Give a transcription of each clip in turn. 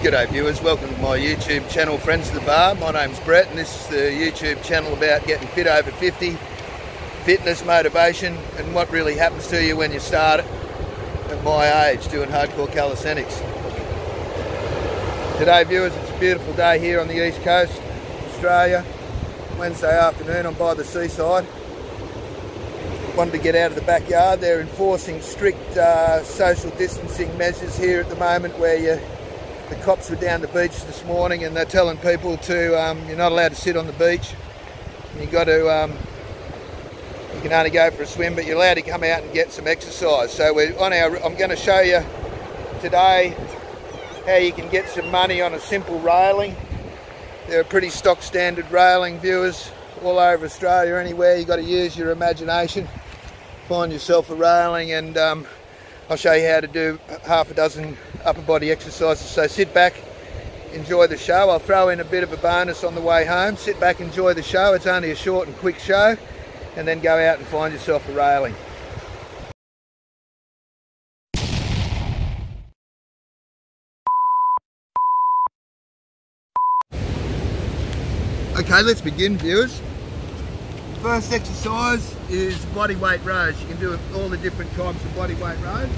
G'day viewers, welcome to my YouTube channel Friends of the Bar. My name's Brett and this is the YouTube channel about getting fit over 50, fitness, motivation and what really happens to you when you start at my age doing hardcore calisthenics. Today viewers, it's a beautiful day here on the east coast Australia. Wednesday afternoon, I'm by the seaside. Wanted to get out of the backyard. They're enforcing strict uh, social distancing measures here at the moment where you the cops were down the beach this morning and they're telling people to um, you're not allowed to sit on the beach. You've got to um, you can only go for a swim but you're allowed to come out and get some exercise. So we're on our I'm going to show you today how you can get some money on a simple railing. They're a pretty stock standard railing viewers all over Australia anywhere. You've got to use your imagination. Find yourself a railing and um, I'll show you how to do half a dozen upper body exercises. So sit back, enjoy the show. I'll throw in a bit of a bonus on the way home. Sit back, enjoy the show. It's only a short and quick show. And then go out and find yourself a railing. Okay, let's begin viewers. First exercise is body weight rows. You can do all the different types of body weight rows.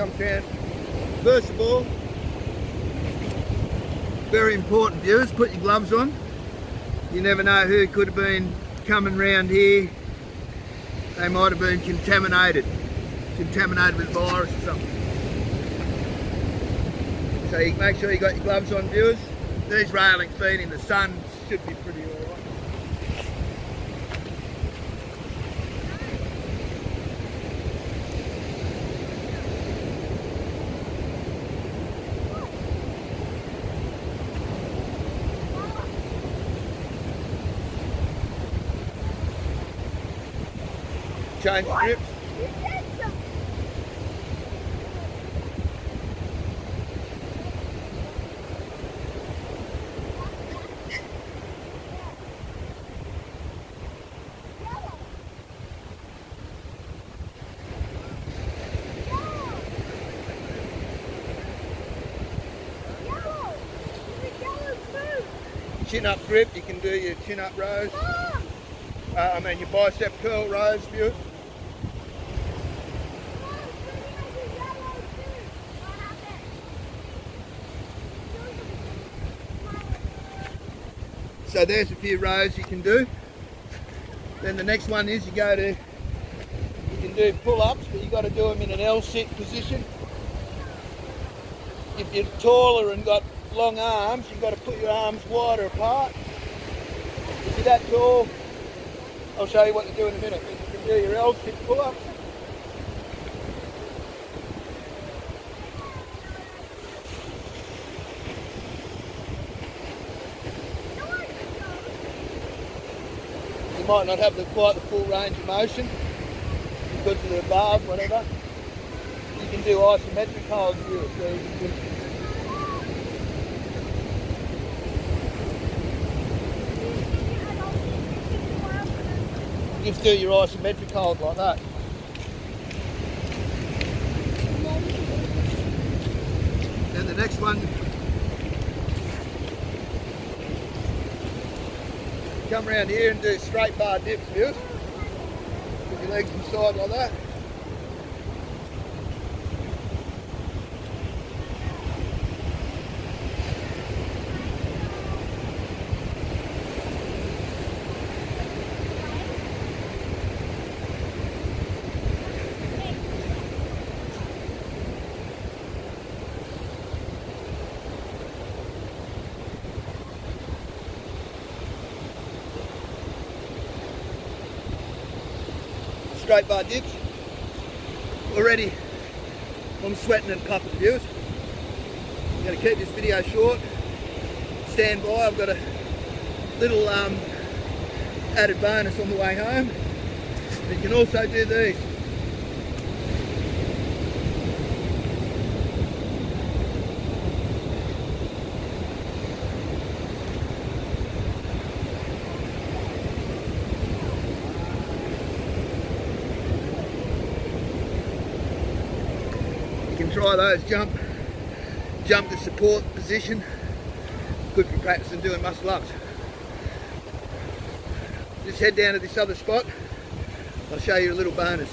Come down. First of all, very important viewers, put your gloves on. You never know who could have been coming round here. They might have been contaminated, contaminated with virus or something. So you make sure you got your gloves on viewers. These railings being in the sun should be pretty alright. Change grips. Chin up grip, you can do your chin up rows. Uh, I mean your bicep curl rows, view. So there's a few rows you can do. Then the next one is you go to, you can do pull-ups, but you've got to do them in an L-sit position. If you're taller and got long arms, you've got to put your arms wider apart. If you're that tall, I'll show you what to do in a minute. You can do your L-sit pull-ups. Might not have the, quite the full range of motion because of the bars, whatever. You can do isometric holds here. So you can just do your isometric hold like that. Then the next one, come around here and do straight bar dips, viewers. Put your legs inside like that. Straight bar dips. Already I'm sweating and puffing viewers. I'm going to keep this video short. Stand by, I've got a little um, added bonus on the way home. You can also do these. Can try those jump jump to support position. Good for practicing doing muscle ups. Just head down to this other spot. I'll show you a little bonus.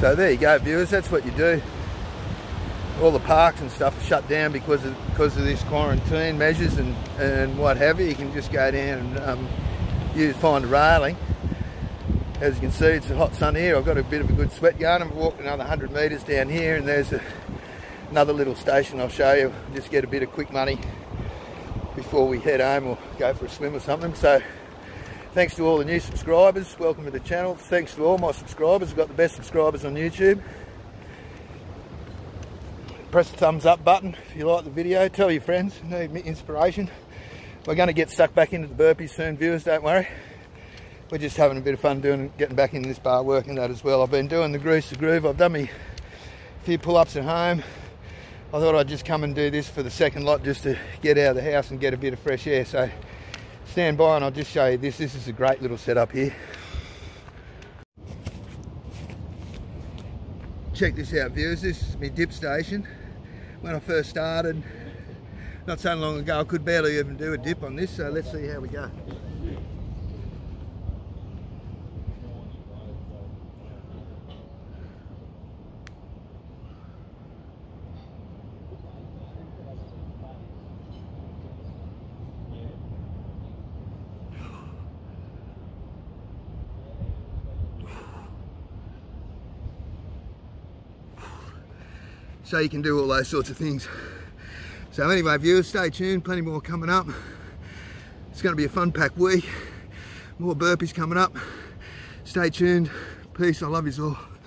So there you go viewers, that's what you do. All the parks and stuff are shut down because of, because of this quarantine measures and, and what have you. You can just go down and um, find a railing. As you can see, it's a hot sun here. I've got a bit of a good sweat going. I've walked another 100 metres down here and there's a, another little station I'll show you. Just get a bit of quick money before we head home or go for a swim or something. So Thanks to all the new subscribers. Welcome to the channel. Thanks to all my subscribers. I've got the best subscribers on YouTube. Press the thumbs up button if you like the video. Tell your friends. Need inspiration. We're going to get stuck back into the burpees soon, viewers. Don't worry. We're just having a bit of fun doing, getting back into this bar, working that as well. I've been doing the grease the groove. I've done me a few pull-ups at home. I thought I'd just come and do this for the second lot just to get out of the house and get a bit of fresh air. So stand by and I'll just show you this. This is a great little setup here. Check this out viewers, this is my dip station. When I first started, not so long ago, I could barely even do a dip on this, so let's see how we go. So you can do all those sorts of things. So anyway, viewers, stay tuned. Plenty more coming up. It's going to be a fun packed week. More burpees coming up. Stay tuned. Peace. I love you all.